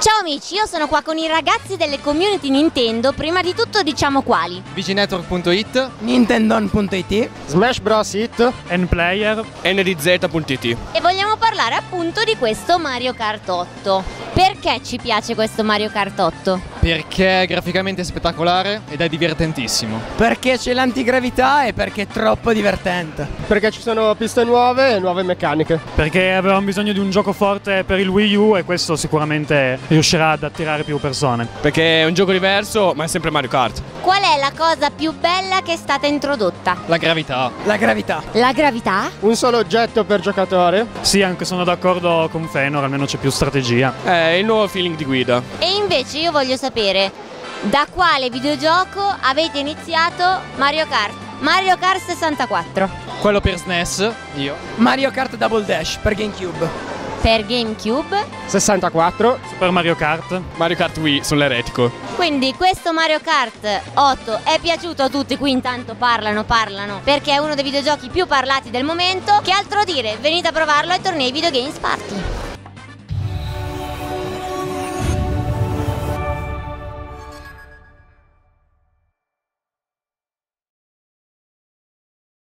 Ciao amici, io sono qua con i ragazzi delle community Nintendo. Prima di tutto diciamo quali. VGNetwork.it Nintendon.it Smash Bros. Hit N-Player ndz.it E vogliamo parlare appunto di questo Mario Kart 8. Perché ci piace questo Mario Kart 8? Perché è graficamente spettacolare ed è divertentissimo. Perché c'è l'antigravità e perché è troppo divertente. perché ci sono piste nuove e nuove meccaniche. perché avevamo bisogno di un gioco forte per il Wii U e questo sicuramente riuscirà ad attirare più persone. Perché è un gioco diverso, ma è sempre Mario Kart. Qual è la cosa più bella che è stata introdotta? La gravità. La gravità. La gravità? Un solo oggetto per giocatore. Sì, anche sono d'accordo con Fenor, almeno c'è più strategia. È il nuovo feeling di guida. E invece io voglio sapere da quale videogioco avete iniziato Mario Kart? Mario Kart 64 Quello per SNES, io. Mario Kart Double Dash per GameCube. Per GameCube. 64. Super Mario Kart. Mario Kart Wii, sono l'eretico. Quindi questo Mario Kart 8 è piaciuto a tutti, qui intanto parlano, parlano, perché è uno dei videogiochi più parlati del momento. Che altro dire? Venite a provarlo ai tornei Video Games Party.